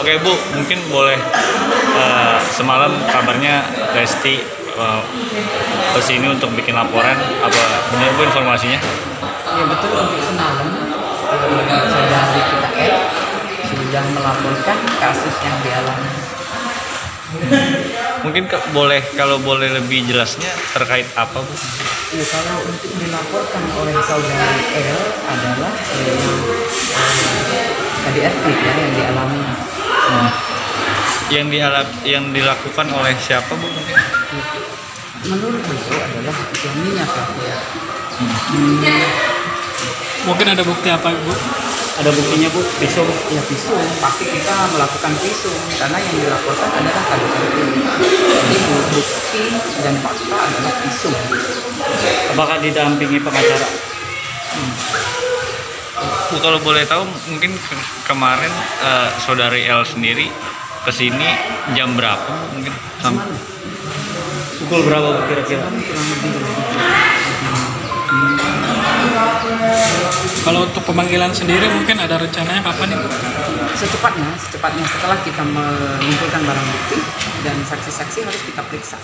Oke Bu, mungkin boleh eh, semalam kabarnya Lesti eh, ke sini untuk bikin laporan. Apa benar Bu informasinya? Ya betul untuk semalam eh, saudari kita Ed sudah melaporkan kasus yang dialami. Mungkin ke- boleh kalau boleh lebih jelasnya terkait apa Bu? Ya kalau untuk dilaporkan oleh saudari L adalah eh, eh, KDRT ya yang dialami. Yang dialap, yang dilakukan oleh siapa Bu? Menurut beliau adalah suaminya pelaku. Mungkin ada bukti apa Bu? Ada buktinya bu, visum. Ya visum, pasti kita melakukan visum karena yang dilaporkan adalah KDRT. Jadi bu- bukti dan fakta adalah visum. Apakah didampingi pengacara? Bu kalau boleh tahu mungkin ke- kemarin eh, saudari L sendiri ke sini jam berapa mungkin Sam- Semalam, Pukul berapa kira-kira? Kalau untuk pemanggilan sendiri mungkin ada rencananya kapan nih? Bu? secepatnya, secepatnya setelah kita mengumpulkan barang bukti dan saksi-saksi harus kita periksa.